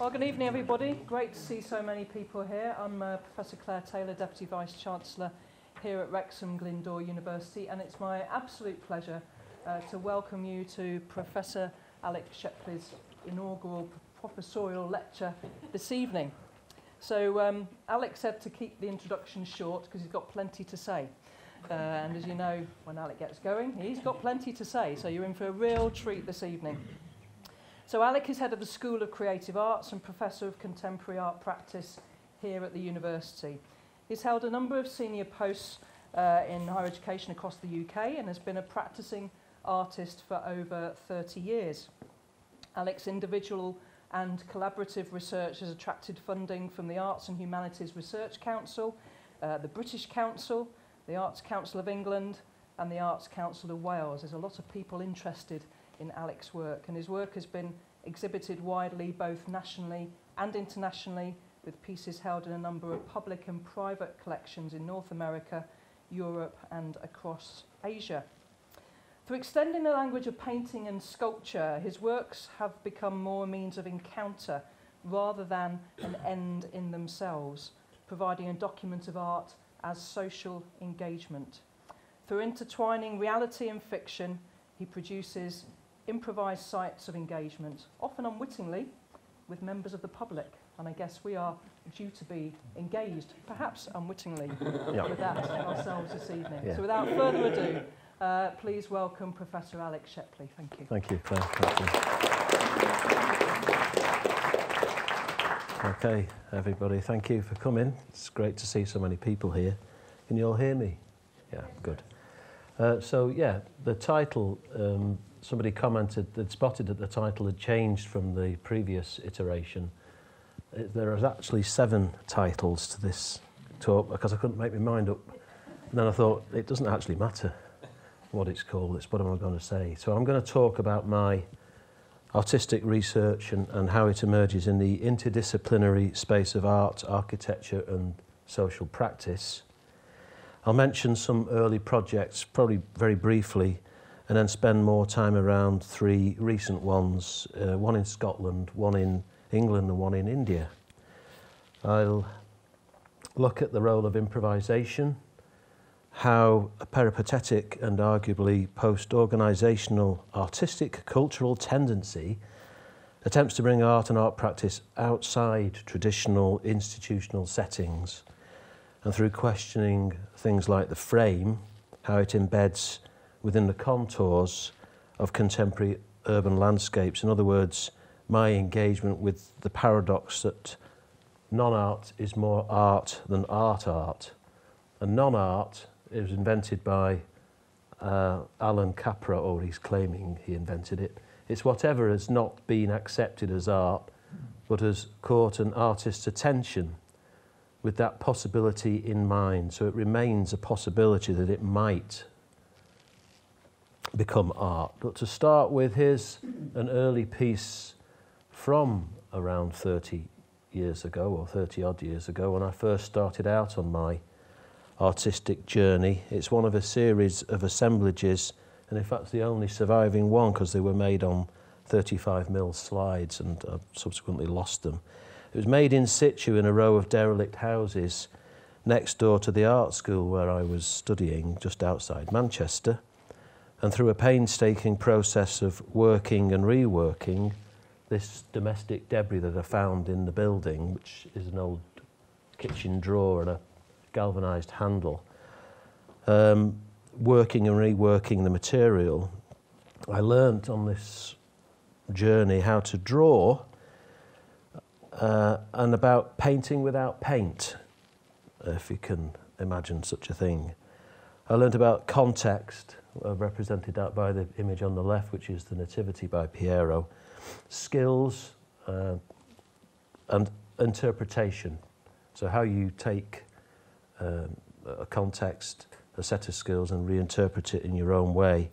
Well, good evening, everybody. Great to see so many people here. I'm uh, Professor Claire Taylor, Deputy Vice Chancellor here at Wrexham Glyndŵr University, and it's my absolute pleasure uh, to welcome you to Professor Alec Shepley's inaugural professorial lecture this evening. So um, Alec said to keep the introduction short because he's got plenty to say. Uh, and as you know, when Alec gets going, he's got plenty to say, so you're in for a real treat this evening. So Alec is head of the School of Creative Arts and Professor of Contemporary Art Practice here at the university. He's held a number of senior posts uh, in higher education across the UK and has been a practicing artist for over 30 years. Alec's individual and collaborative research has attracted funding from the Arts and Humanities Research Council, uh, the British Council, the Arts Council of England and the Arts Council of Wales. There's a lot of people interested in Alec's work and his work has been exhibited widely both nationally and internationally with pieces held in a number of public and private collections in North America, Europe and across Asia. Through extending the language of painting and sculpture, his works have become more a means of encounter rather than an end in themselves, providing a document of art as social engagement. Through intertwining reality and fiction, he produces improvised sites of engagement, often unwittingly, with members of the public. And I guess we are due to be engaged, perhaps unwittingly, Yeah. with that ourselves this evening. Yeah. So without further ado, uh, please welcome Professor Alec Shepley. Thank you. Thank you, Claire. Thank you. Okay, everybody, thank you for coming. It's great to see so many people here. Can you all hear me? Yeah, good. Uh, so, yeah, the title, um, somebody commented, they'd spotted that the title had changed from the previous iteration. Uh, there are actually seven titles to this talk because I couldn't make my mind up. And then I thought, it doesn't actually matter what it's called, it's what am I going to say. So I'm going to talk about my artistic research and, and how it emerges in the interdisciplinary space of art, architecture and social practice. I'll mention some early projects, probably very briefly, and then spend more time around three recent ones, uh, one in Scotland, one in England and one in India. I'll look at the role of improvisation, how a peripatetic and arguably post-organisational artistic cultural tendency attempts to bring art and art practice outside traditional institutional settings and through questioning things like the frame, how it embeds within the contours of contemporary urban landscapes. In other words, my engagement with the paradox that non-art is more art than art art. And non-art was invented by uh, Allan Kaprow, or he's claiming he invented it. It's whatever has not been accepted as art, but has caught an artist's attention with that possibility in mind. So it remains a possibility that it might become art. But to start with, here's an early piece from around 30 years ago, or 30 odd years ago, when I first started out on my artistic journey. It's one of a series of assemblages, and in fact, the only surviving one because they were made on 35 mil slides and I subsequently lost them. It was made in situ in a row of derelict houses next door to the art school where I was studying just outside Manchester. And through a painstaking process of working and reworking, this domestic debris that I found in the building, which is an old kitchen drawer and a galvanized handle, um, working and reworking the material, I learnt on this journey how to draw uh, and about painting without paint, if you can imagine such a thing. I learnt about context, uh, represented out by the image on the left, which is the Nativity by Piero, skills uh, and interpretation. So how you take um, a context, a set of skills and reinterpret it in your own way.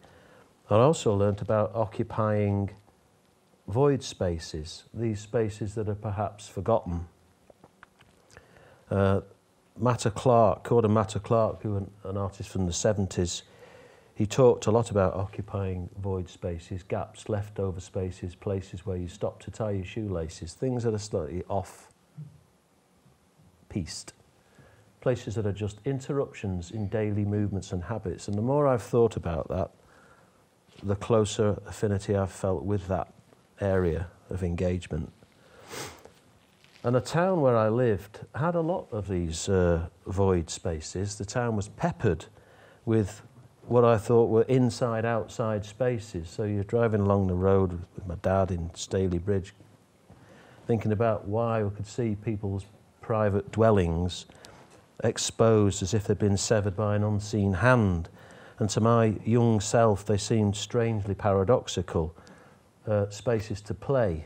I also learnt about occupying void spaces, these spaces that are perhaps forgotten. Uh, Matta Clark, Gordon Matta Clark, who an, an artist from the 70s, he talked a lot about occupying void spaces, gaps, leftover spaces, places where you stop to tie your shoelaces, things that are slightly off pieced, places that are just interruptions in daily movements and habits. And the more I've thought about that, the closer affinity I've felt with that area of engagement. And the town where I lived had a lot of these uh, void spaces. The town was peppered with what I thought were inside outside spaces. So you're driving along the road with my dad in Stalybridge, thinking about why we could see people's private dwellings exposed as if they'd been severed by an unseen hand. And to my young self, they seemed strangely paradoxical uh, spaces to play.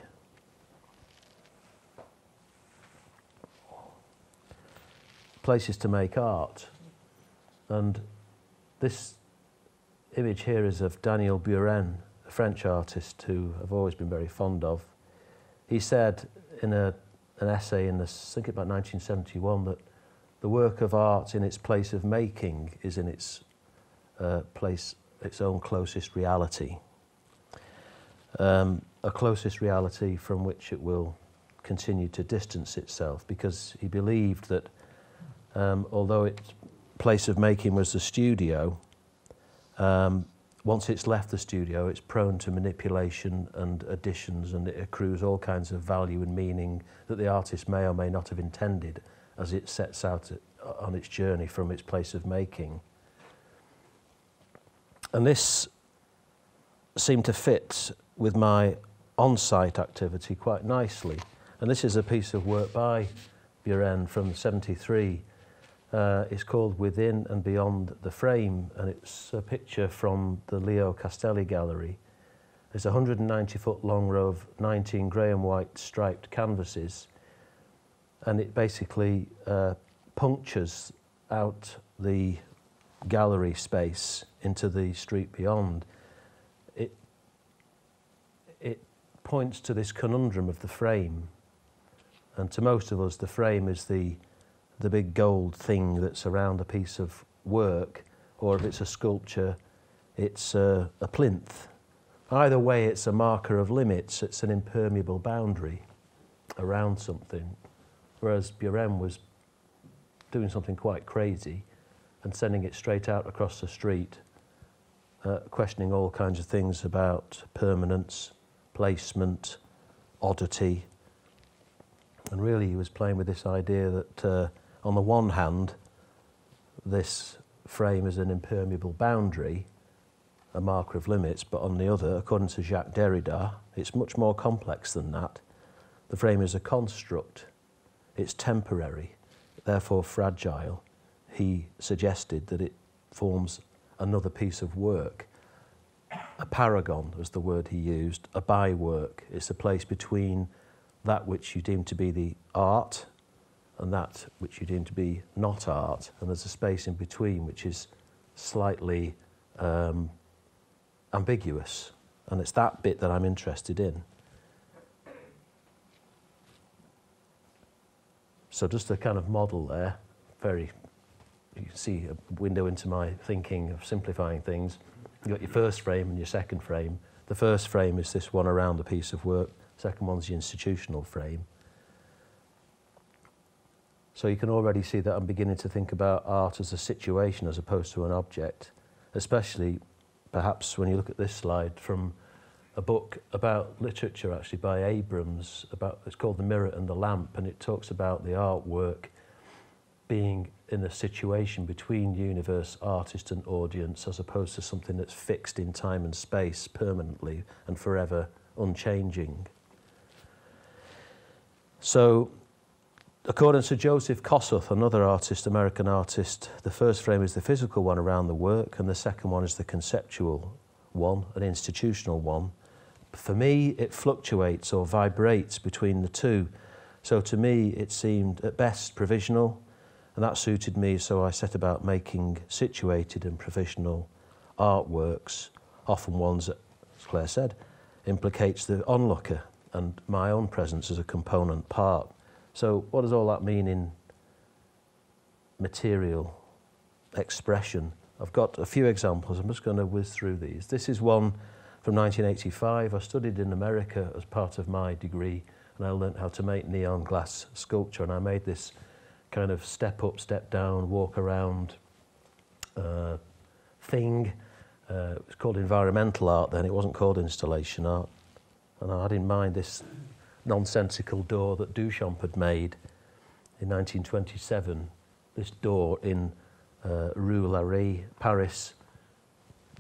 Places to make art. And this image here is of Daniel Buren, a French artist who I've always been very fond of. He said in a, an essay in the, I think about 1971 that the work of art in its place of making is in its uh, place, its own closest reality. Um, a closest reality from which it will continue to distance itself because he believed that um, although its place of making was the studio, um, once it's left the studio, it's prone to manipulation and additions, and it accrues all kinds of value and meaning that the artist may or may not have intended as it sets out on its journey from its place of making. And this seemed to fit with my on site activity quite nicely. And this is a piece of work by Buren from 73 uh, is called Within and Beyond the Frame, and it's a picture from the Leo Castelli Gallery. It's a 190 foot long row of 19 grey and white striped canvases, and it basically uh, punctures out the gallery space into the street beyond. It, it points to this conundrum of the frame, and to most of us, the frame is the the big gold thing that's around a piece of work, or if it's a sculpture, it's a, a plinth. Either way, it's a marker of limits, it's an impermeable boundary around something. Whereas Buren was doing something quite crazy and sending it straight out across the street, uh, questioning all kinds of things about permanence, placement, oddity. And really, he was playing with this idea that uh, on the one hand, this frame is an impermeable boundary, a marker of limits, but on the other, according to Jacques Derrida, it's much more complex than that. The frame is a construct, it's temporary, therefore fragile. He suggested that it forms another piece of work. A parergon was the word he used, a bywork. It's a place between that which you deem to be the art and that which you deem to be not art, and there's a space in between which is slightly um, ambiguous. And it's that bit that I'm interested in. So, just a kind of model there, very, you can see a window into my thinking of simplifying things. You've got your first frame and your second frame. The first frame is this one around the piece of work, second one's the institutional frame. So you can already see that I'm beginning to think about art as a situation as opposed to an object, especially perhaps when you look at this slide from a book about literature actually by Abrams about it's called The Mirror and the Lamp and it talks about the artwork being in a situation between universe, artist and audience as opposed to something that's fixed in time and space permanently and forever unchanging. So According to Joseph Kosuth, another artist, American artist, the first frame is the physical one around the work, and the second one is the conceptual one, an institutional one. For me, it fluctuates or vibrates between the two. So to me, it seemed at best provisional, and that suited me, so I set about making situated and provisional artworks, often ones that, as Claire said, implicates the onlooker and my own presence as a component part. So, what does all that mean in material expression? I've got a few examples. I'm just going to whiz through these. This is one from 1985. I studied in America as part of my degree, and I learned how to make neon glass sculpture. And I made this kind of step up, step down, walk around uh, thing. Uh, it was called environmental art then. It wasn't called installation art. And I had in mind this nonsensical door that Duchamp had made in 1927. This door in uh, Rue Larrey, Paris,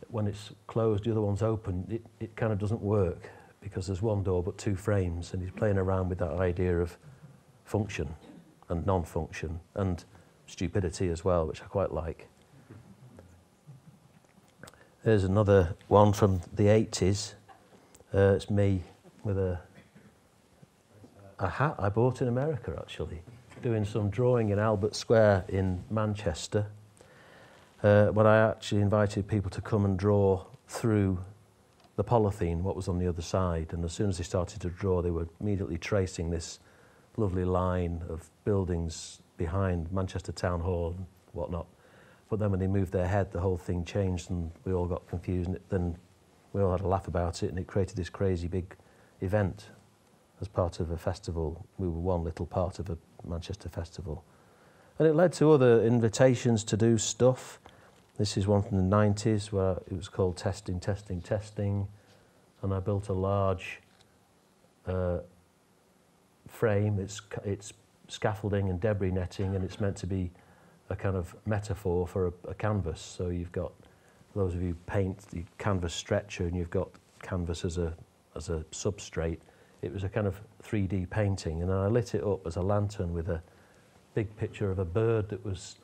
when it's closed, the other one's open, it, it kind of doesn't work because there's one door but two frames, and he's playing around with that idea of function and non-function and stupidity as well, which I quite like. There's another one from the 80s. Uh, it's me with a, a hat I bought in America, actually, doing some drawing in Albert Square in Manchester uh, when I actually invited people to come and draw through the polythene, what was on the other side. And as soon as they started to draw, they were immediately tracing this lovely line of buildings behind Manchester Town Hall and whatnot. But then when they moved their head, the whole thing changed and we all got confused. And then we all had a laugh about it and it created this crazy big event as part of a festival. We were one little part of a Manchester festival. And it led to other invitations to do stuff. This is one from the 90s where it was called Testing, Testing, Testing. And I built a large uh, frame. It's, it's scaffolding and debris netting, and it's meant to be a kind of metaphor for a, a canvas. So you've got, those of you paint the canvas stretcher, and you've got canvas as a, as a substrate. It was a kind of 3D painting, and I lit it up as a lantern with a big picture of a bird that was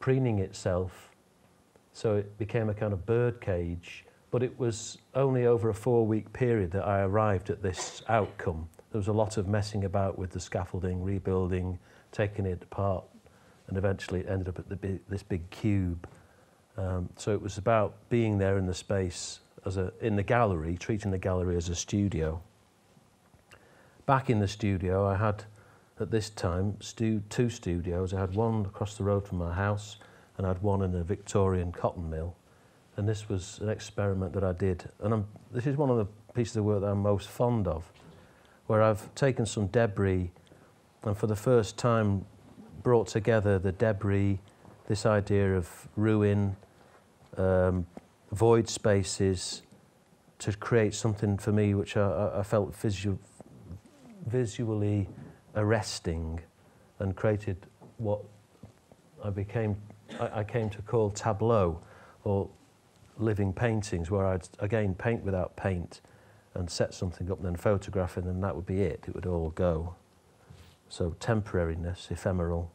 preening itself so it became a kind of bird cage. But it was only over a four week period that I arrived at this outcome. There was a lot of messing about with the scaffolding, rebuilding, taking it apart, and eventually it ended up at the this big cube. Um, so it was about being there in the space as a, in the gallery, treating the gallery as a studio. Back in the studio, I had at this time stu- two studios. I had one across the road from my house and I had one in a Victorian cotton mill. And this was an experiment that I did. And I'm, this is one of the pieces of work that I'm most fond of, where I've taken some debris and for the first time brought together the debris, this idea of ruin, um, void spaces, to create something for me which I, I felt visual, visually arresting and created what I became I, came to call tableau or living paintings where I'd again paint without paint and set something up and then photograph it and that would be it. It would all go. So temporariness, ephemeral.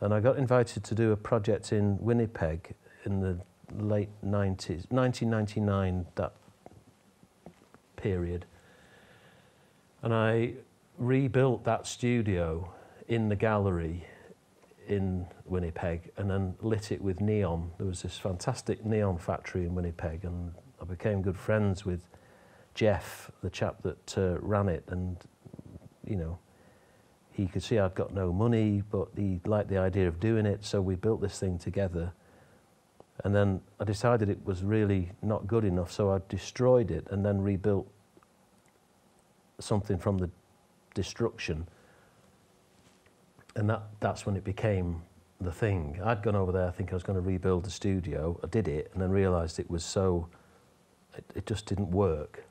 And I got invited to do a project in Winnipeg in the late 90s, 1999, that period. And I rebuilt that studio in the gallery in Winnipeg and then lit it with neon. There was this fantastic neon factory in Winnipeg and I became good friends with Jeff, the chap that uh, ran it and, you know, he could see I'd got no money, but he liked the idea of doing it, so we built this thing together. And then I decided it was really not good enough, so I destroyed it and then rebuilt something from the destruction and that, that's when it became the thing. I'd gone over there thinking I was going to rebuild the studio. I did it and then realised it was so, it, it just didn't work.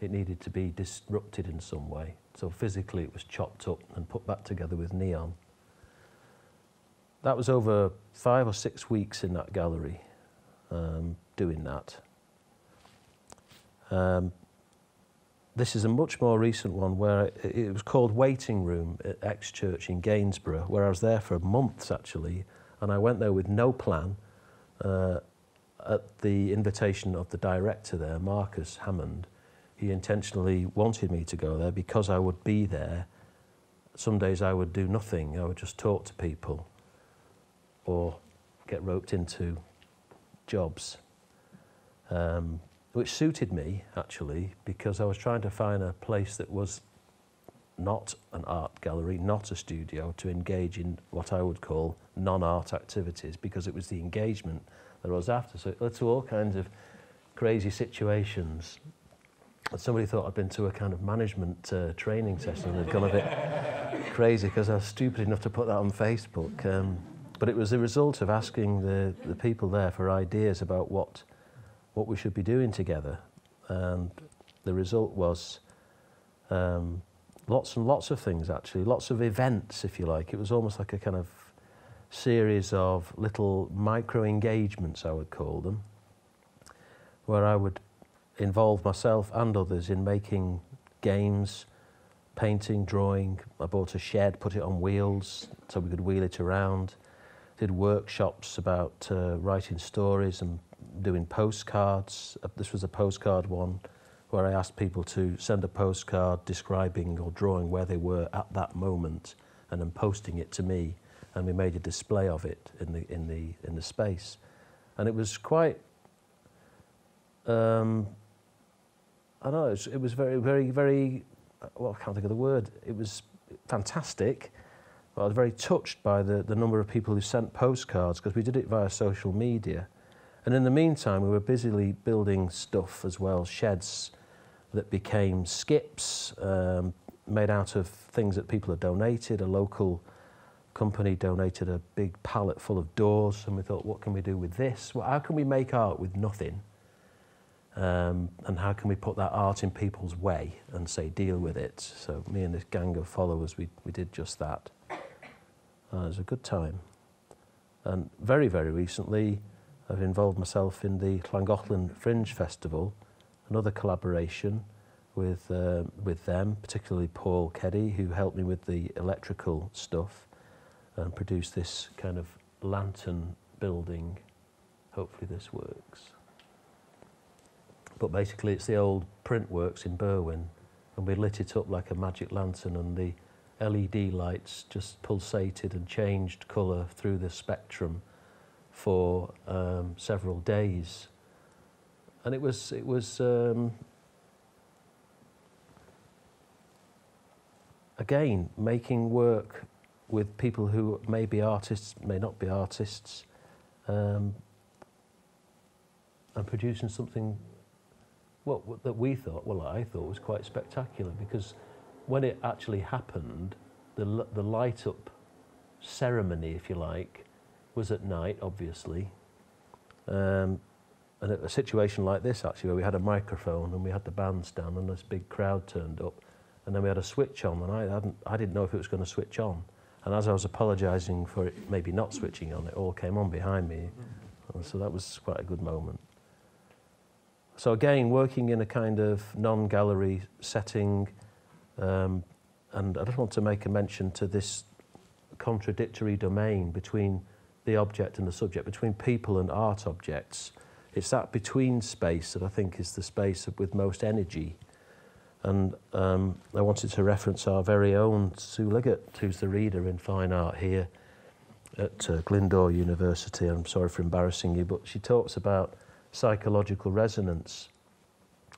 It needed to be disrupted in some way. So physically it was chopped up and put back together with neon. That was over five or six weeks in that gallery um, doing that. Um, this is a much more recent one where it, was called Waiting Room at X Church in Gainsborough, where I was there for months actually, and I went there with no plan. Uh, at the invitation of the director there, Marcus Hammond, he intentionally wanted me to go there because I would be there. Some days I would do nothing, I would just talk to people or get roped into jobs. Um, which suited me actually because I was trying to find a place that was not an art gallery, not a studio, to engage in what I would call non-art activities because it was the engagement that I was after. So it led to all kinds of crazy situations. And somebody thought I'd been to a kind of management uh, training session and had gone a bit crazy because I was stupid enough to put that on Facebook. Um, but it was the result of asking the, the people there for ideas about what, what we should be doing together. And the result was um, lots and lots of things actually, lots of events if you like. It was almost like a kind of series of little micro engagements I would call them, where I would involve myself and others in making games, painting, drawing. I bought a shed, put it on wheels so we could wheel it around. Did workshops about uh, writing stories and doing postcards. Uh, this was a postcard one where I asked people to send a postcard describing or drawing where they were at that moment and then posting it to me. And we made a display of it in the in the in the space. And it was quite um, I don't know it was, it was very very very well I can't think of the word. It was fantastic I was very touched by the the number of people who sent postcards because we did it via social media and in the meantime we were busily building stuff as well sheds that became skips um, made out of things that people had donated. A local company donated a big pallet full of doors, and we thought, what can we do with this? Well, how can we make art with nothing? Um, and how can we put that art in people's way and say deal with it? So me and this gang of followers, we, we did just that. Uh, it was a good time. And very, very recently, I've involved myself in the Llangollen Fringe Festival, another collaboration with, uh, with them, particularly Paul Keddy, who helped me with the electrical stuff and produced this kind of lantern building. Hopefully this works. But basically it's the old print works in Berwyn and we lit it up like a magic lantern and the LED lights just pulsated and changed colour through the spectrum for um, several days. And it was it was um, again making work with people who may be artists, may not be artists, um, and producing something well, that we thought, well, I thought was quite spectacular because when it actually happened, the, the light up ceremony, if you like, was at night, obviously. Um, and a situation like this actually where we had a microphone and we had the band stand and this big crowd turned up and then we had a switch on and I, hadn't, I didn't know if it was going to switch on. And as I was apologising for it maybe not switching on it all came on behind me. And so that was quite a good moment. So again working in a kind of non-gallery setting um, and I just want to make a mention to this contradictory domain between the object and the subject between people and art objects it's that between space that I think is the space with most energy. And um, I wanted to reference our very own Sue Liggett, who's the reader in fine art here at uh, University. I'm sorry for embarrassing you, but she talks about psychological resonance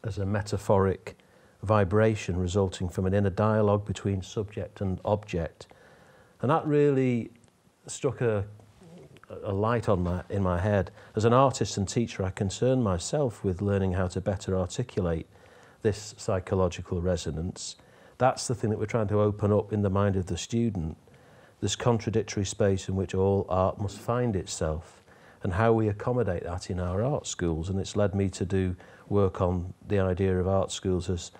as a metaphoric vibration resulting from an inner dialogue between subject and object. And that really struck a a light on my, in my head. As an artist and teacher, I concern myself with learning how to better articulate this psychological resonance. That's the thing that we're trying to open up in the mind of the student, this contradictory space in which all art must find itself and how we accommodate that in our art schools. And it's led me to do work on the idea of art schools as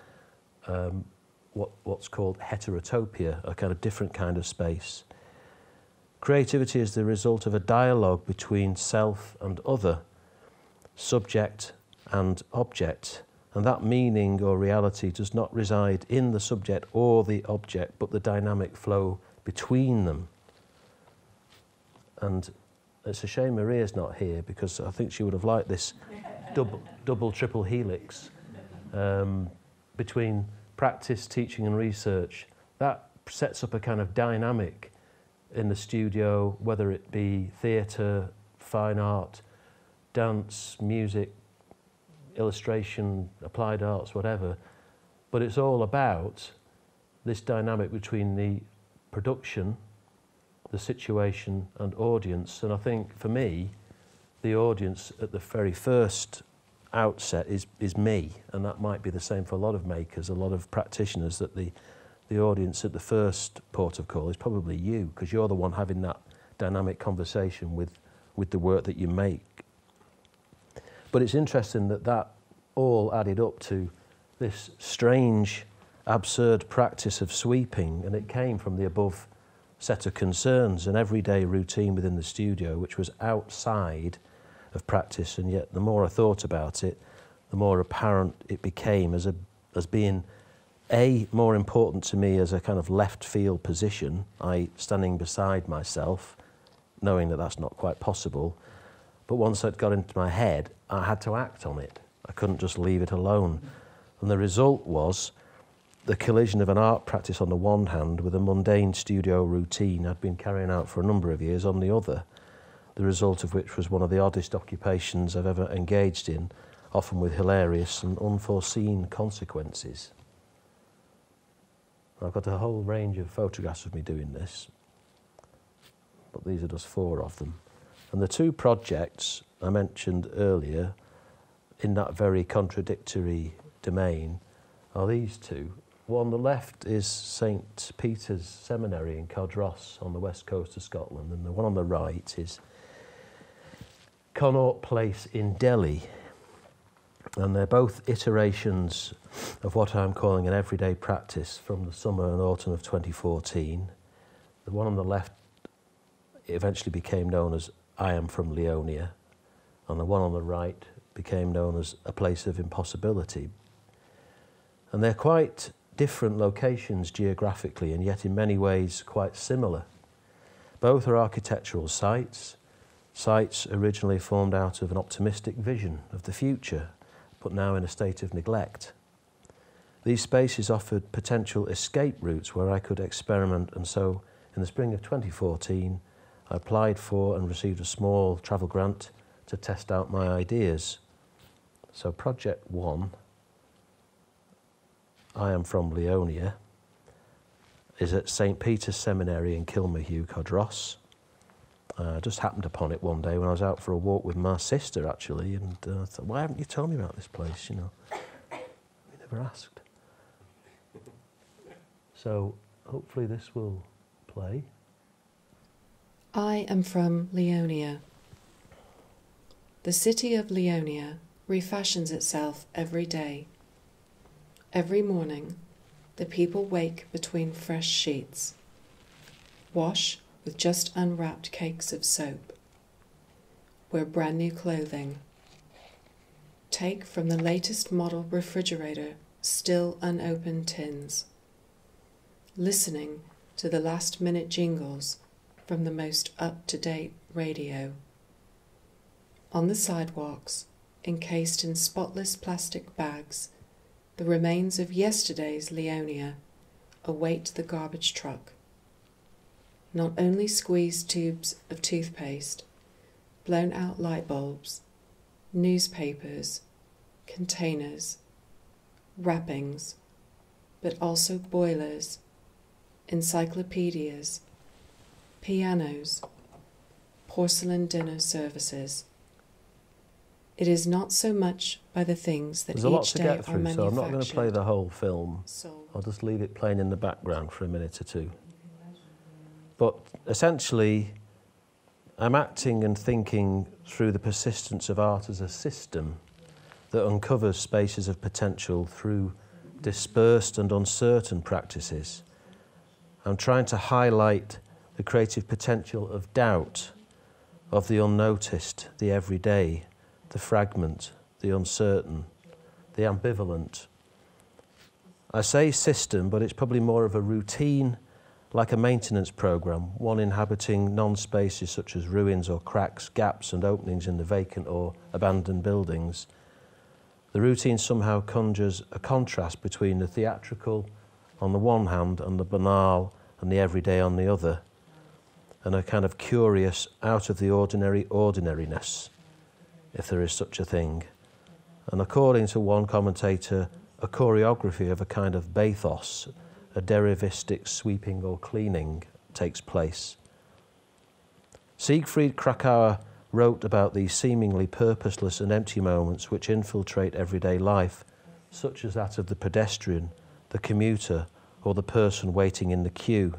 um, what, what's called heterotopia, a kind of different kind of space. Creativity is the result of a dialogue between self and other, subject and object. And that meaning or reality does not reside in the subject or the object, but the dynamic flow between them. And it's a shame Maria's not here because I think she would have liked this double, double triple helix um, between practice, teaching, and research. That sets up a kind of dynamic in the studio, whether it be theatre, fine art, dance, music, illustration, applied arts, whatever. But it's all about this dynamic between the production, the situation, and audience. And I think for me, the audience at the very first outset is, is me, and that might be the same for a lot of makers, a lot of practitioners, that the, the audience at the first port of call is probably you, because you're the one having that dynamic conversation with, with the work that you make. But it's interesting that that all added up to this strange, absurd practice of sweeping, and it came from the above set of concerns, an everyday routine within the studio, which was outside of practice, and yet the more I thought about it, the more apparent it became as, a, as being a more important to me as a kind of left field position, I standing beside myself, knowing that that's not quite possible. But once it got into my head, I had to act on it. I couldn't just leave it alone. And the result was the collision of an art practice on the one hand with a mundane studio routine I'd been carrying out for a number of years on the other the result of which was one of the oddest occupations I've ever engaged in, often with hilarious and unforeseen consequences. I've got a whole range of photographs of me doing this, but these are just four of them. And the two projects I mentioned earlier in that very contradictory domain are these two. One on the left is St. Peter's Seminary in Cardross on the west coast of Scotland, and the one on the right is Connaught Place in Delhi. And they're both iterations of what I'm calling an everyday practice from the summer and autumn of 2014. The one on the left eventually became known as I Am from Leonia, and the one on the right became known as A Place of Impossibility. And they're quite different locations geographically, and yet in many ways quite similar. Both are architectural sites Sites originally formed out of an optimistic vision of the future, but now in a state of neglect. These spaces offered potential escape routes where I could experiment, and so in the spring of 2014, I applied for and received a small travel grant to test out my ideas. So, Project One, I am from Leonia, is at St. Peter's Seminary in Kilmahew, Cardross. I just happened upon it one day when I was out for a walk with my sister, actually, and uh, I thought, why haven't you told me about this place? You know, we never asked. So hopefully this will play. I am from Leonia. The city of Leonia refashions itself every day. Every morning, the people wake between fresh sheets, wash with just unwrapped cakes of soap. Wear brand new clothing. Take from the latest model refrigerator still unopened tins. Listening to the last minute jingles from the most up to date radio. On the sidewalks, encased in spotless plastic bags, the remains of yesterday's Leonia await the garbage truck not only squeezed tubes of toothpaste, blown out light bulbs, newspapers, containers, wrappings, but also boilers, encyclopedias, pianos, porcelain dinner services. It is not so much by the things that There's each a lot to day get are through, so I'm not going to play the whole film. sold, I'll just leave it playing in the background for a minute or two. But essentially, I'm acting and thinking through the persistence of art as a system that uncovers spaces of potential through dispersed and uncertain practices. I'm trying to highlight the creative potential of doubt, of the unnoticed, the everyday, the fragment, the uncertain, the ambivalent. I say system, but it's probably more of a routine like a maintenance program, one inhabiting non-spaces such as ruins or cracks, gaps and openings in the vacant or abandoned buildings. The routine somehow conjures a contrast between the theatrical on the one hand and the banal and the everyday on the other, and a kind of curious, out of the ordinary ordinariness, if there is such a thing. And according to one commentator, a choreography of a kind of bathos, a derivistic sweeping or cleaning takes place. Siegfried Kracauer wrote about these seemingly purposeless and empty moments which infiltrate everyday life, such as that of the pedestrian, the commuter, or the person waiting in the queue.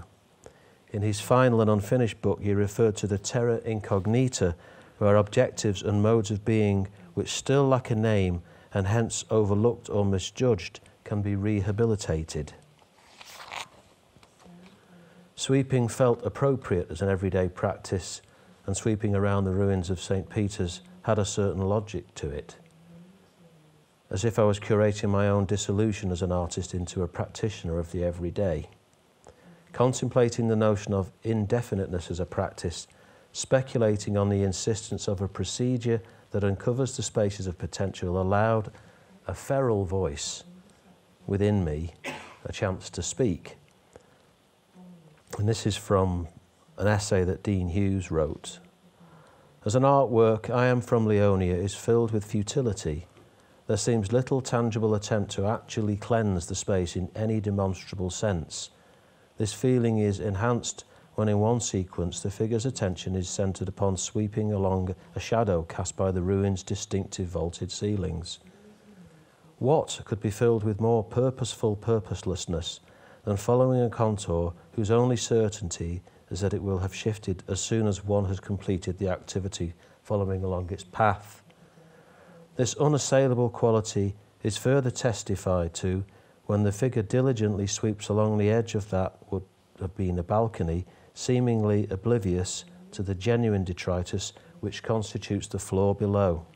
In his final and unfinished book, he referred to the terra incognita, where objectives and modes of being which still lack a name and hence overlooked or misjudged can be rehabilitated. Sweeping felt appropriate as an everyday practice and sweeping around the ruins of St. Peter's had a certain logic to it. As if I was curating my own dissolution as an artist into a practitioner of the everyday. Contemplating the notion of indefiniteness as a practice, speculating on the insistence of a procedure that uncovers the spaces of potential allowed a feral voice within me a chance to speak. And this is from an essay that Dean Hughes wrote. As an artwork, I Am from Leonia is filled with futility. There seems little tangible attempt to actually cleanse the space in any demonstrable sense. This feeling is enhanced when in one sequence the figure's attention is centered upon sweeping along a shadow cast by the ruin's distinctive vaulted ceilings. What could be filled with more purposeful purposelessness than following a contour whose only certainty is that it will have shifted as soon as one has completed the activity following along its path. This unassailable quality is further testified to when the figure diligently sweeps along the edge of that would have been a balcony, seemingly oblivious to the genuine detritus which constitutes the floor below.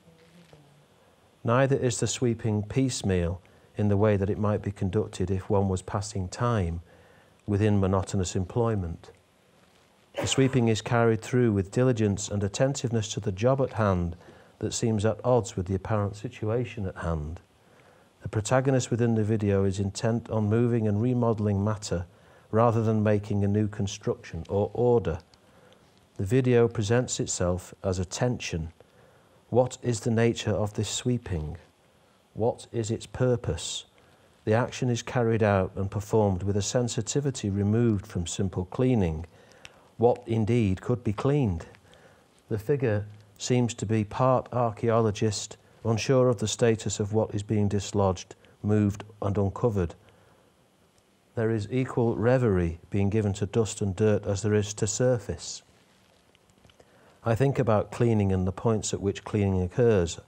Neither is the sweeping piecemeal in the way that it might be conducted if one was passing time within monotonous employment. The sweeping is carried through with diligence and attentiveness to the job at hand that seems at odds with the apparent situation at hand. The protagonist within the video is intent on moving and remodeling matter rather than making a new construction or order. The video presents itself as a tension. What is the nature of this sweeping? What is its purpose? The action is carried out and performed with a sensitivity removed from simple cleaning what indeed could be cleaned. The figure seems to be part archaeologist, unsure of the status of what is being dislodged, moved, and uncovered. There is equal reverie being given to dust and dirt as there is to surface. I think about cleaning and the points at which cleaning occurs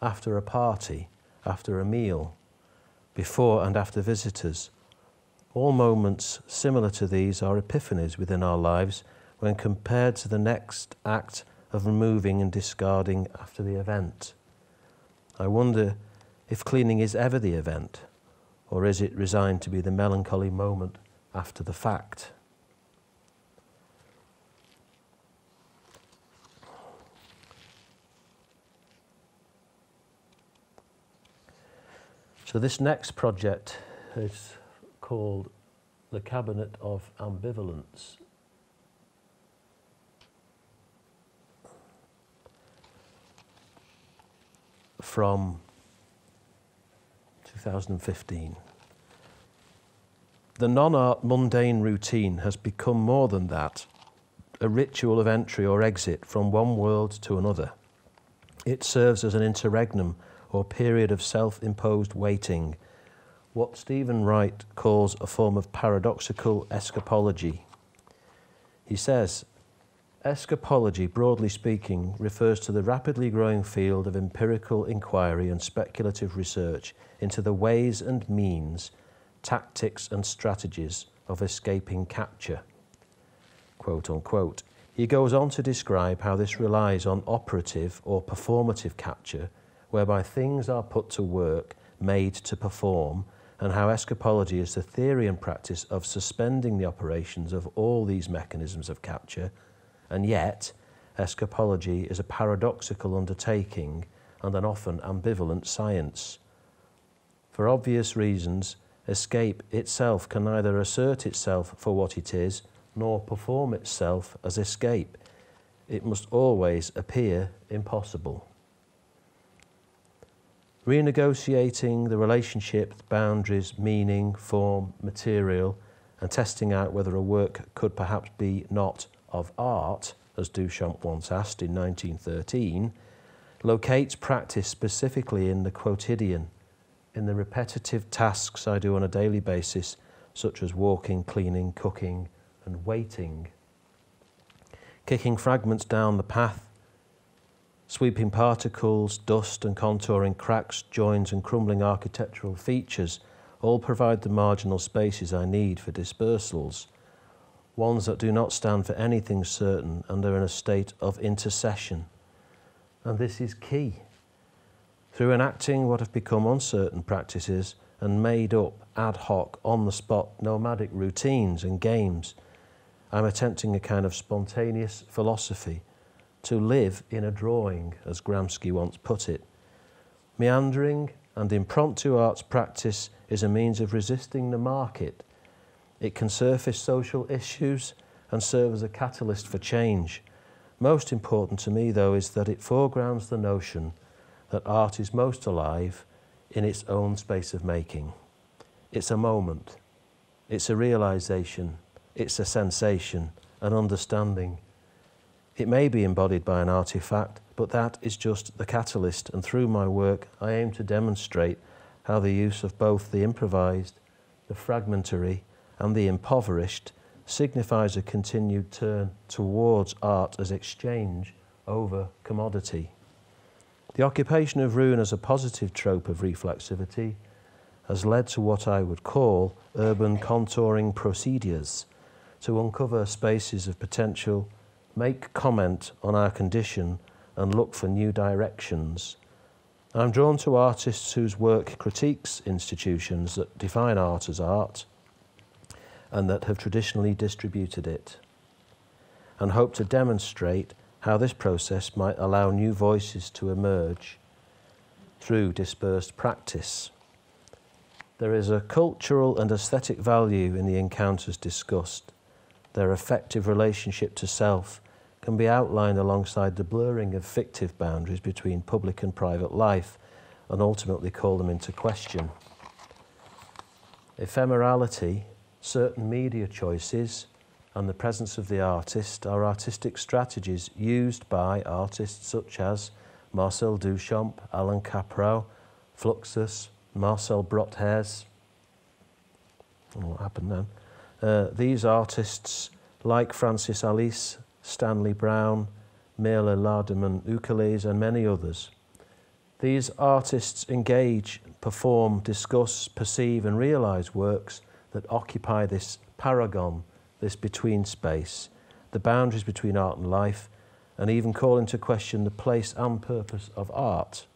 after a party, after a meal, before and after visitors, all moments similar to these are epiphanies within our lives when compared to the next act of removing and discarding after the event. I wonder if cleaning is ever the event, or is it resigned to be the melancholy moment after the fact? So, this next project is called The Cabinet of Ambivalence. From 2015. The non art mundane routine has become more than that a ritual of entry or exit from one world to another. It serves as an interregnum or period of self imposed waiting what Stephen Wright calls a form of paradoxical escapology. He says, Escapology, broadly speaking, refers to the rapidly growing field of empirical inquiry and speculative research into the ways and means, tactics and strategies of escaping capture. Quote unquote. He goes on to describe how this relies on operative or performative capture, whereby things are put to work, made to perform, and how escapology is the theory and practice of suspending the operations of all these mechanisms of capture, and yet escapology is a paradoxical undertaking and an often ambivalent science. For obvious reasons, escape itself can neither assert itself for what it is nor perform itself as escape. It must always appear impossible. Renegotiating the relationship, boundaries, meaning, form, material, and testing out whether a work could perhaps be not of art, as Duchamp once asked in 1913, locates practice specifically in the quotidian, in the repetitive tasks I do on a daily basis, such as walking, cleaning, cooking, and waiting. Kicking fragments down the path, sweeping particles, dust, and contouring cracks, joins, and crumbling architectural features all provide the marginal spaces I need for dispersals, ones that do not stand for anything certain and are in a state of intercession. And this is key. Through enacting what have become uncertain practices and made up ad hoc, on the spot, nomadic routines and games, I'm attempting a kind of spontaneous philosophy to live in a drawing, as Gramsci once put it. Meandering and impromptu arts practice is a means of resisting the market. It can surface social issues and serve as a catalyst for change. Most important to me, though, is that it foregrounds the notion that art is most alive in its own space of making. It's a moment, it's a realization, it's a sensation, an understanding. It may be embodied by an artifact, but that is just the catalyst, and through my work, I aim to demonstrate how the use of both the improvised, the fragmentary, and the impoverished signifies a continued turn towards art as exchange over commodity. The occupation of ruin as a positive trope of reflexivity has led to what I would call urban contouring procedures to uncover spaces of potential, make comment on our condition, and look for new directions I'm drawn to artists whose work critiques institutions that define art as art and that have traditionally distributed it, and hope to demonstrate how this process might allow new voices to emerge through dispersed practice. There is a cultural and aesthetic value in the encounters discussed, their effective relationship to self can be outlined alongside the blurring of fictive boundaries between public and private life and ultimately call them into question. Ephemerality, certain media choices, and the presence of the artist are artistic strategies used by artists such as Marcel Duchamp, Allan Kaprow, Fluxus, Marcel Broodthaers. What happened then? Uh, these artists, like Francis Alÿs, Stanley Brouwn, Mierle Laderman Ukeles, and many others. These artists engage, perform, discuss, perceive, and realize works that occupy this parergon, this between space, the boundaries between art and life, and even call into question the place and purpose of art.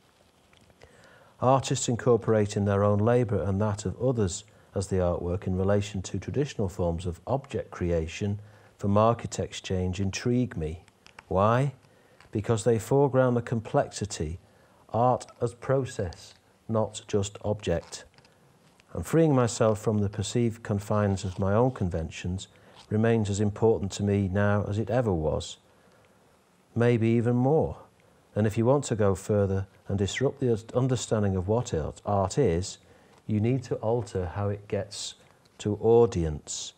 Artists incorporate in their own labour and that of others as the artwork in relation to traditional forms of object creation for market exchange intrigue me. Why? Because they foreground the complexity, art as process, not just object. And freeing myself from the perceived confines of my own conventions remains as important to me now as it ever was. Maybe even more. And if you want to go further and disrupt the understanding of what art is, you need to alter how it gets to audience.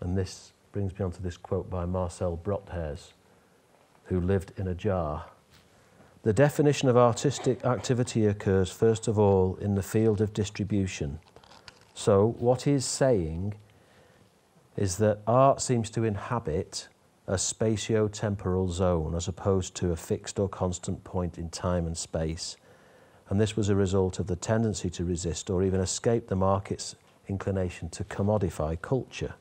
And this brings me on to this quote by Marcel Broodthaers, who lived in a jar. The definition of artistic activity occurs first of all in the field of distribution. So, what he's saying is that art seems to inhabit a spatio-temporal zone as opposed to a fixed or constant point in time and space. And this was a result of the tendency to resist or even escape the market's inclination to commodify culture.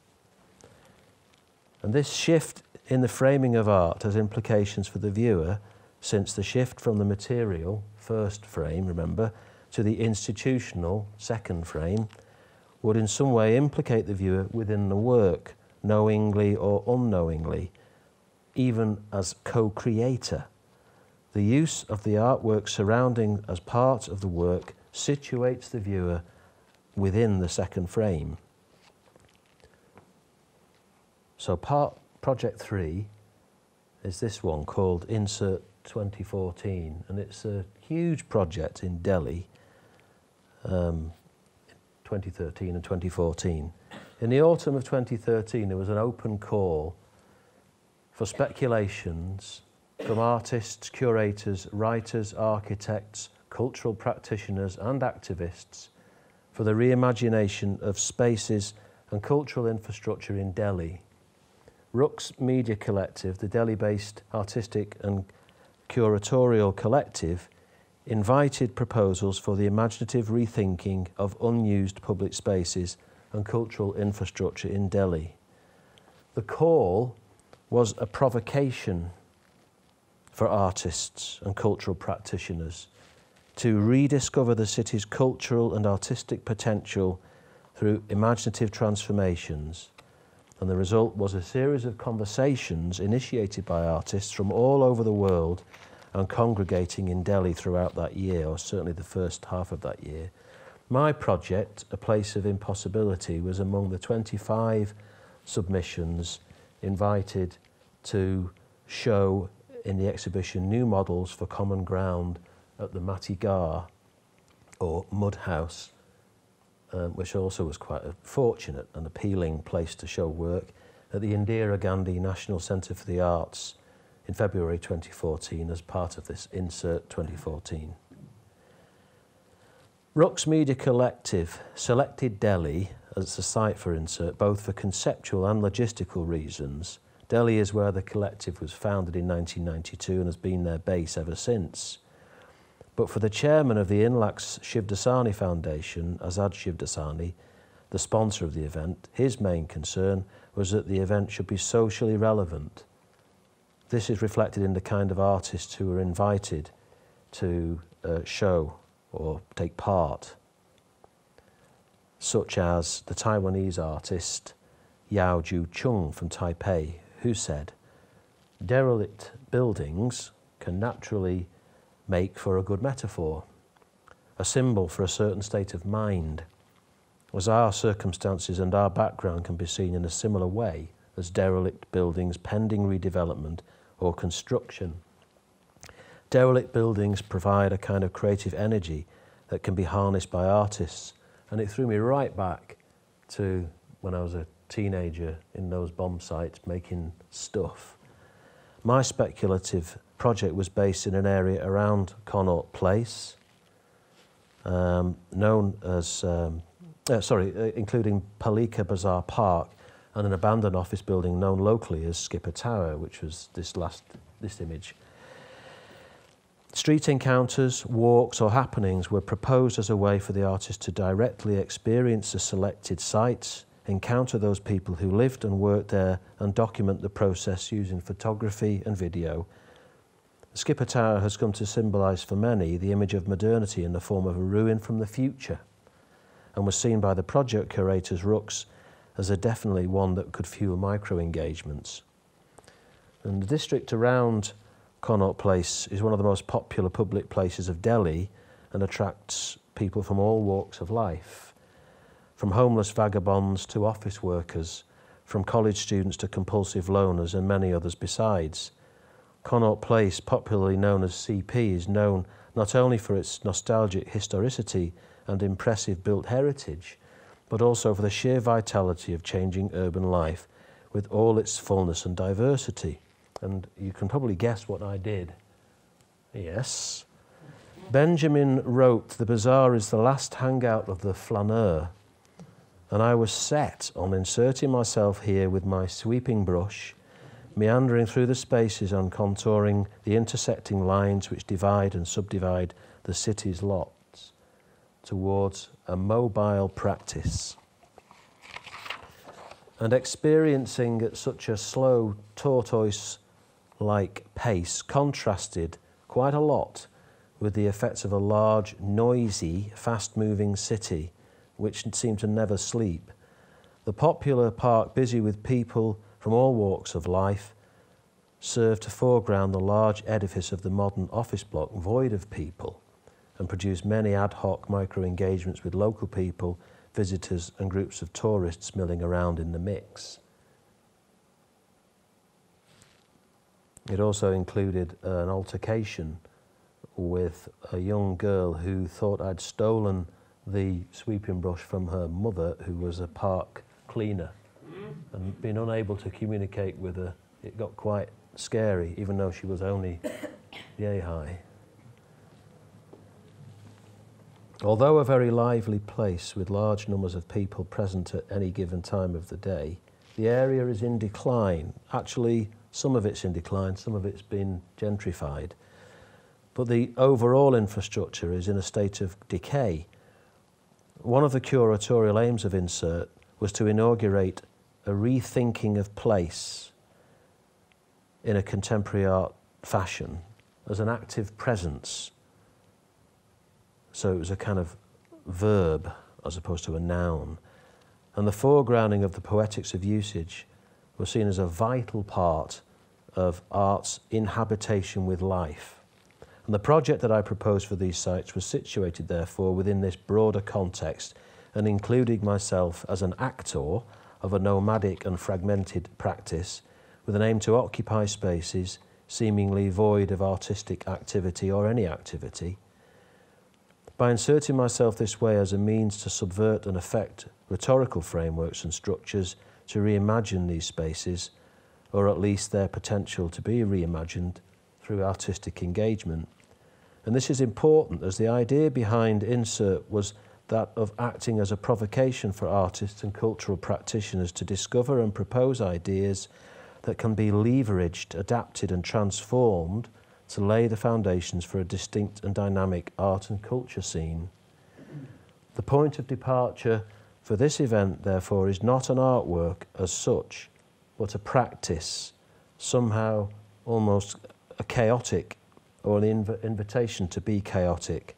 And this shift in the framing of art has implications for the viewer, since the shift from the material, first frame, remember, to the institutional, second frame, would in some way implicate the viewer within the work, knowingly or unknowingly, even as co creator. The use of the artwork surrounding as part of the work situates the viewer within the second frame. So part project three is this one called Insert 2014, and it's a huge project in Delhi, um, 2013 and 2014. In the autumn of 2013, there was an open call for speculations from artists, curators, writers, architects, cultural practitioners, and activists for the reimagination of spaces and cultural infrastructure in Delhi. Raqs Media Collective, the Delhi based artistic and curatorial collective, invited proposals for the imaginative rethinking of unused public spaces and cultural infrastructure in Delhi. The call was a provocation for artists and cultural practitioners to rediscover the city's cultural and artistic potential through imaginative transformations. And the result was a series of conversations initiated by artists from all over the world and congregating in Delhi throughout that year, or certainly the first half of that year. My project, A Place of Impossibility, was among the 25 submissions invited to show in the exhibition new models for common ground at the Matighar, or Mud House, um, which also was quite a fortunate and appealing place to show work, at the Indira Gandhi National Centre for the Arts in February 2014 as part of this Insert 2014. Raqs Media Collective selected Delhi as a site for Insert both for conceptual and logistical reasons. Delhi is where the collective was founded in 1992 and has been their base ever since. But for the chairman of the Inlaks Shivdasani Foundation, Azad Shivdasani, the sponsor of the event, his main concern was that the event should be socially relevant. This is reflected in the kind of artists who were invited to uh, show or take part, such as the Taiwanese artist Yao Jui-Chung from Taipei, who said, Derelict buildings can naturally make for a good metaphor, a symbol for a certain state of mind, as our circumstances and our background can be seen in a similar way as derelict buildings pending redevelopment or construction. Derelict buildings provide a kind of creative energy that can be harnessed by artists, and it threw me right back to when I was a teenager in those bomb sites making stuff. My speculative project was based in an area around Connaught Place, um, known as, um, uh, sorry, uh, including Palika Bazaar Park and an abandoned office building known locally as Skipper Tower, which was this last, this image. Street encounters, walks or happenings were proposed as a way for the artist to directly experience the selected sites, encounter those people who lived and worked there and document the process using photography and video the Skipper Tower has come to symbolise for many the image of modernity in the form of a ruin from the future and was seen by the project curators Raqs as a definitely one that could fuel micro engagements. And the district around Connaught Place is one of the most popular public places of Delhi and attracts people from all walks of life, from homeless vagabonds to office workers, from college students to compulsive loners and many others besides. Connaught Place, popularly known as CP, is known not only for its nostalgic historicity and impressive built heritage, but also for the sheer vitality of changing urban life with all its fullness and diversity. And you can probably guess what I did. Yes. Benjamin wrote, The bazaar is the last hangout of the flaneur. And I was set on inserting myself here with my sweeping brush meandering through the spaces and contouring the intersecting lines which divide and subdivide the city's lots towards a mobile practice. And experiencing at such a slow tortoise like pace contrasted quite a lot with the effects of a large, noisy, fast moving city which seemed to never sleep. The popular park busy with people from all walks of life serve to foreground the large edifice of the modern office block void of people and produce many ad hoc micro engagements with local people, visitors, and groups of tourists milling around in the mix. It also included an altercation with a young girl who thought I'd stolen the sweeping brush from her mother, who was a park cleaner, and being unable to communicate with her, it got quite scary, even though she was only yay high. Although a very lively place with large numbers of people present at any given time of the day, the area is in decline. Actually, some of it's in decline, some of it's been gentrified. But the overall infrastructure is in a state of decay. One of the curatorial aims of Insert was to inaugurate a rethinking of place in a contemporary art fashion as an active presence. So it was a kind of verb as opposed to a noun. And the foregrounding of the poetics of usage was seen as a vital part of art's inhabitation with life. And the project that I proposed for these sites was situated, therefore, within this broader context and including myself as an actor of a nomadic and fragmented practice with an aim to occupy spaces seemingly void of artistic activity or any activity. By inserting myself this way as a means to subvert and affect rhetorical frameworks and structures to reimagine these spaces, or at least their potential to be reimagined through artistic engagement. And this is important as the idea behind Insert was that of acting as a provocation for artists and cultural practitioners to discover and propose ideas that can be leveraged, adapted, and transformed to lay the foundations for a distinct and dynamic art and culture scene. The point of departure for this event, therefore, is not an artwork as such, but a practice, somehow almost a chaotic or an inv- invitation to be chaotic.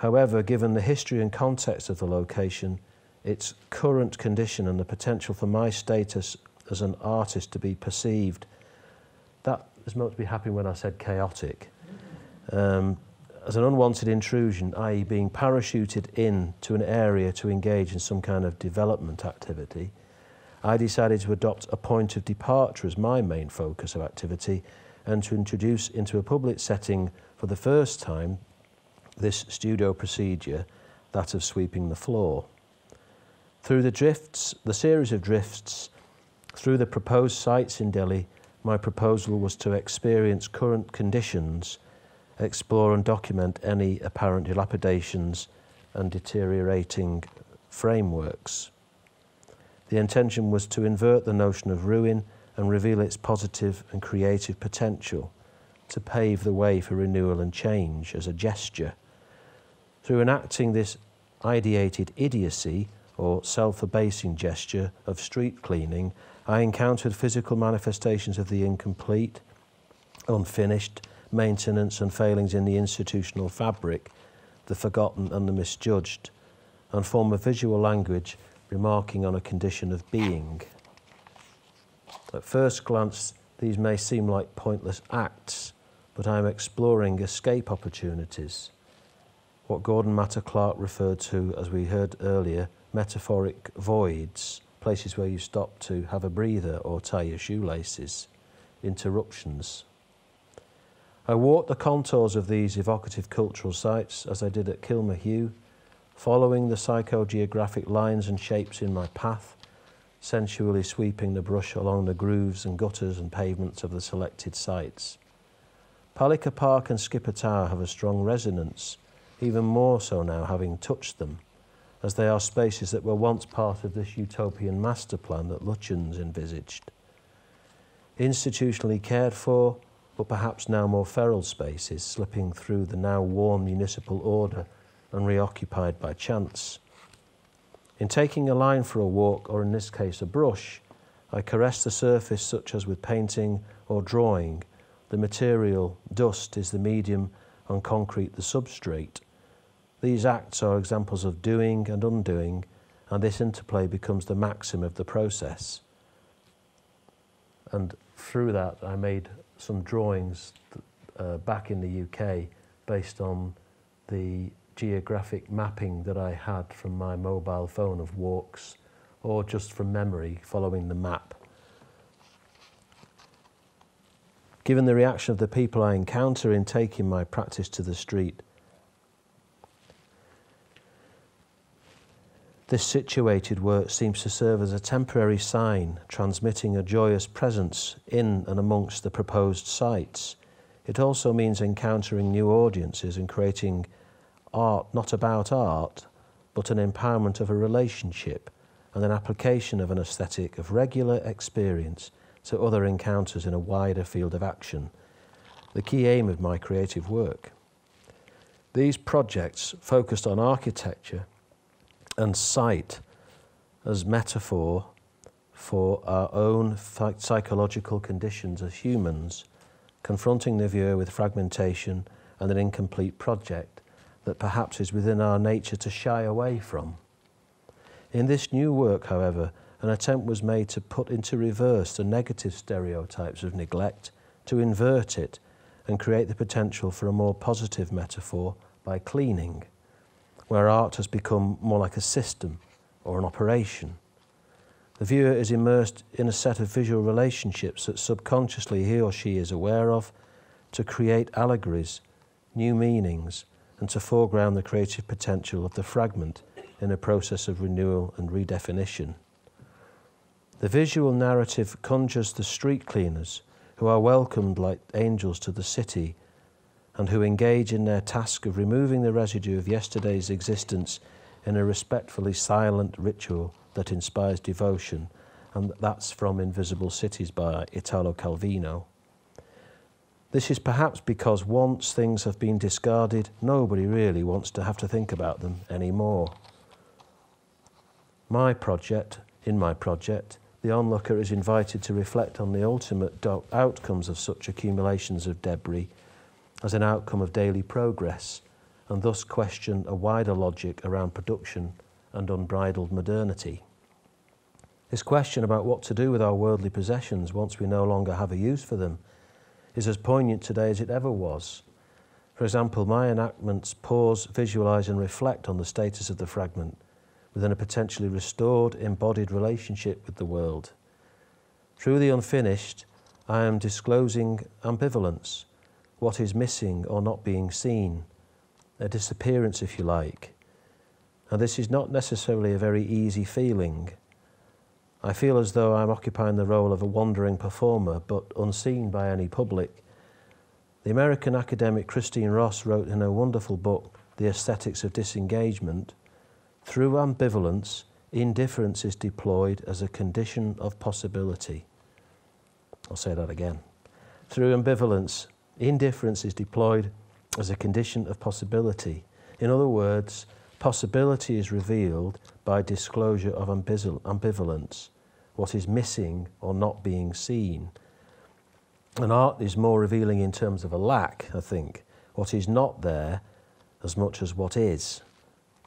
However, given the history and context of the location, its current condition and the potential for my status as an artist to be perceived. That is meant to be happening when I said chaotic. Um, as an unwanted intrusion, i.e., being parachuted in to an area to engage in some kind of development activity, I decided to adopt a point of departure as my main focus of activity and to introduce into a public setting for the first time this studio procedure, that of sweeping the floor. Through the drifts, the series of drifts through the proposed sites in Delhi, my proposal was to experience current conditions, explore and document any apparent dilapidations and deteriorating frameworks. The intention was to invert the notion of ruin and reveal its positive and creative potential, to pave the way for renewal and change as a gesture. Through enacting this ideated idiocy or self abasing gesture of street cleaning, I encountered physical manifestations of the incomplete, unfinished, maintenance and failings in the institutional fabric, the forgotten and the misjudged, and form a visual language remarking on a condition of being. At first glance, these may seem like pointless acts, but I am exploring escape opportunities. What Gordon Matta-Clark referred to, as we heard earlier, metaphoric voids places where you stop to have a breather or tie your shoelaces, interruptions. I walked the contours of these evocative cultural sites as I did at Kilmahew, following the psychogeographic lines and shapes in my path, sensually sweeping the brush along the grooves and gutters and pavements of the selected sites. Palika Park and Skipper Tower have a strong resonance, even more so now having touched them as they are spaces that were once part of this utopian master plan that Lutyens envisaged. Institutionally cared for, but perhaps now more feral spaces slipping through the now worn municipal order and reoccupied by chance. In taking a line for a walk, or in this case a brush, I caress the surface such as with painting or drawing. The material, dust, is the medium, and concrete the substrate. These acts are examples of doing and undoing, and this interplay becomes the maxim of the process. And through that, I made some drawings uh, back in the UK based on the geographic mapping that I had from my mobile phone of walks or just from memory following the map. given the reaction of the people I encounter in taking my practice to the street. This situated work seems to serve as a temporary sign, transmitting a joyous presence in and amongst the proposed sites. It also means encountering new audiences and creating art not about art, but an empowerment of a relationship and an application of an aesthetic of regular experience to other encounters in a wider field of action, the key aim of my creative work. These projects focused on architecture and site as metaphor for our own psychological conditions as humans, confronting the viewer with fragmentation and an incomplete project that perhaps is within our nature to shy away from. In this new work, however, an attempt was made to put into reverse the negative stereotypes of neglect, to invert it, and create the potential for a more positive metaphor by cleaning, where art has become more like a system or an operation. The viewer is immersed in a set of visual relationships that subconsciously he or she is aware of to create allegories, new meanings, and to foreground the creative potential of the fragment in a process of renewal and redefinition. The visual narrative conjures the street cleaners who are welcomed like angels to the city and who engage in their task of removing the residue of yesterday's existence in a respectfully silent ritual that inspires devotion, and that's from Invisible Cities by Italo Calvino. This is perhaps because once things have been discarded, nobody really wants to have to think about them anymore. My project, in my project, the onlooker is invited to reflect on the ultimate outcomes of such accumulations of debris as an outcome of daily progress, and thus question a wider logic around production and unbridled modernity. This question about what to do with our worldly possessions once we no longer have a use for them is as poignant today as it ever was. For example, my enactments pause, visualize, and reflect on the status of the fragment within a potentially restored, embodied relationship with the world. Through the unfinished, I am disclosing ambivalence, what is missing or not being seen, a disappearance, if you like. And this is not necessarily a very easy feeling. I feel as though I'm occupying the role of a wandering performer, but unseen by any public. The American academic Christine Ross wrote in her wonderful book, The Aesthetics of Disengagement, through ambivalence, indifference is deployed as a condition of possibility. I'll say that again. Through ambivalence, indifference is deployed as a condition of possibility. In other words, possibility is revealed by disclosure of ambivalence, what is missing or not being seen. And art is more revealing in terms of a lack, I think, what is not there as much as what is.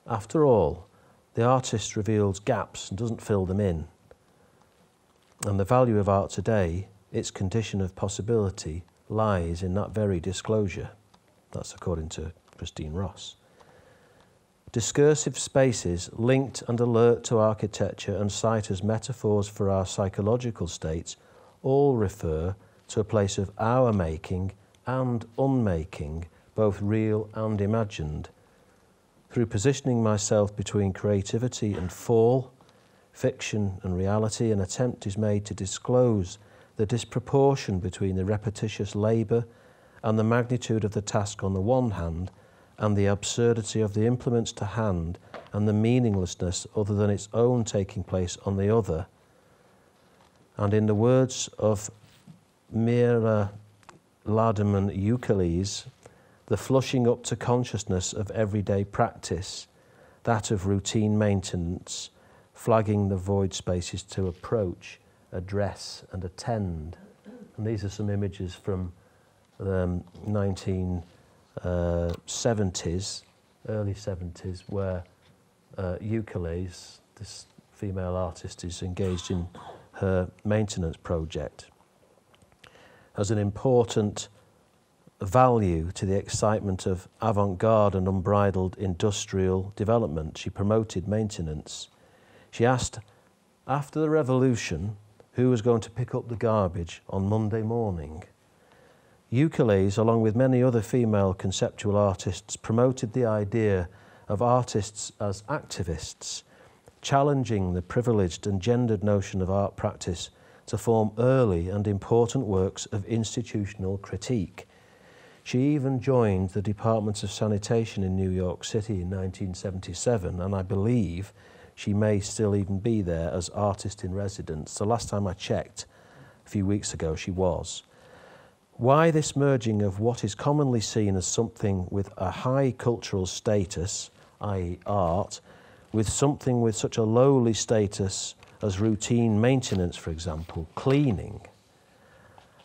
After all, the artist reveals gaps and doesn't fill them in. And the value of art today, its condition of possibility, lies in that very disclosure. That's according to Christine Ross. Discursive spaces linked and alert to architecture and site as metaphors for our psychological states all refer to a place of our making and unmaking, both real and imagined, through positioning myself between creativity and fall, fiction and reality, an attempt is made to disclose the disproportion between the repetitious labour and the magnitude of the task on the one hand, and the absurdity of the implements to hand and the meaninglessness other than its own taking place on the other. And in the words of Mierle Laderman Ukeles, the flushing up to consciousness of everyday practice, that of routine maintenance, flagging the void spaces to approach, address, and attend. And these are some images from the um, 1970s, uh, early 70s, where uh, this female artist, is engaged in her maintenance project. As an important value to the excitement of avant garde and unbridled industrial development. She promoted maintenance. She asked, after the revolution, who was going to pick up the garbage on Monday morning. Ukeles, along with many other female conceptual artists, promoted the idea of artists as activists, challenging the privileged and gendered notion of art practice to form early and important works of institutional critique. She even joined the Department of Sanitation in New York City in 1977, and I believe she may still even be there as artist in residence. The last time I checked, a few weeks ago, she was. Why this merging of what is commonly seen as something with a high cultural status, i.e., art, with something with such a lowly status as routine maintenance, for example, cleaning?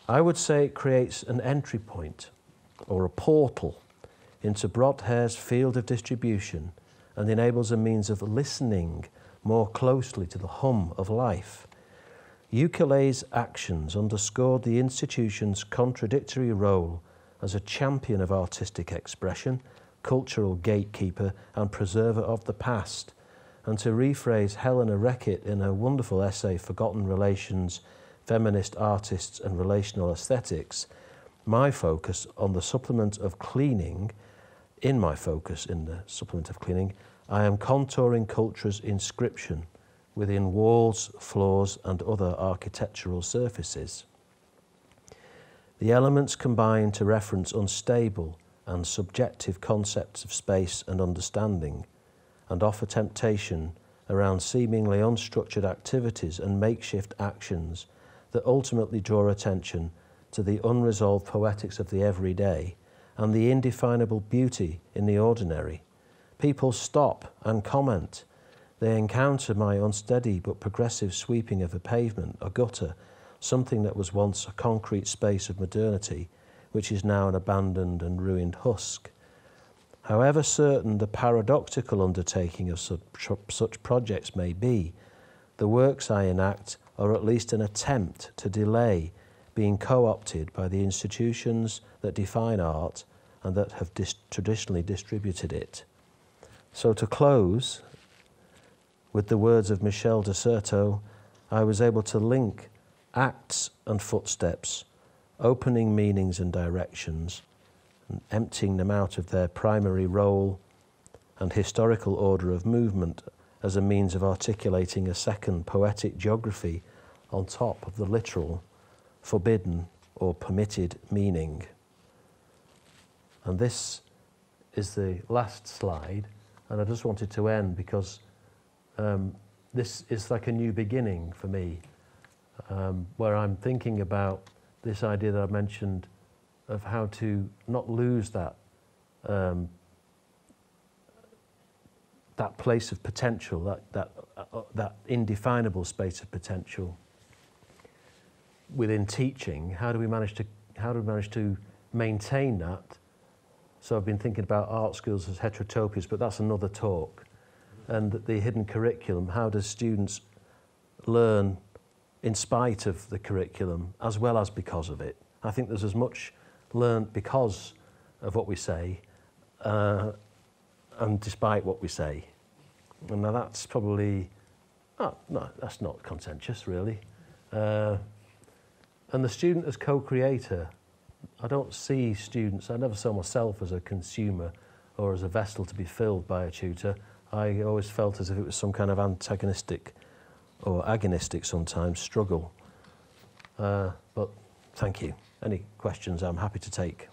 I would say it creates an entry point or a portal into Broodthaers' field of distribution and enables a means of listening more closely to the hum of life. Ukeles' actions underscored the institution's contradictory role as a champion of artistic expression, cultural gatekeeper, and preserver of the past. And to rephrase Helena Reckitt in her wonderful essay, Forgotten Relations Feminist Artists and Relational Aesthetics, my focus on the supplement of cleaning, in my focus in the supplement of cleaning, I am contouring culture's inscription within walls, floors, and other architectural surfaces. The elements combine to reference unstable and subjective concepts of space and understanding, and offer temptation around seemingly unstructured activities and makeshift actions that ultimately draw attention to the unresolved poetics of the everyday and the indefinable beauty in the ordinary. People stop and comment. They encounter my unsteady but progressive sweeping of a pavement, a gutter, something that was once a concrete space of modernity, which is now an abandoned and ruined husk. However certain the paradoxical undertaking of such, projects may be, the works I enact are at least an attempt to delay being co opted by the institutions that define art and that have dis- traditionally distributed it. So, to close with the words of Michel de Certeau, I was able to link acts and footsteps, opening meanings and directions, and emptying them out of their primary role and historical order of movement as a means of articulating a second poetic geography on top of the literal forbidden or permitted meaning. And this is the last slide, and I just wanted to end because um, this is like a new beginning for me, um, where I'm thinking about this idea that I mentioned of how to not lose that um, that place of potential, that that uh, that indefinable space of potential within teaching, how do we manage to how do we manage to maintain that? So I've been thinking about art schools as heterotopias, but that's another talk. And the hidden curriculum, how does students learn in spite of the curriculum as well as because of it? I think there's as much learned because of what we say uh, and despite what we say. And now that's probably, oh, no, that's not contentious really. Uh, and the student as co-creator, I don't see students, I never saw myself as a consumer or as a vessel to be filled by a tutor. I always felt as if it was some kind of antagonistic or agonistic sometimes struggle. Uh, but thank you. Any questions I'm happy to take.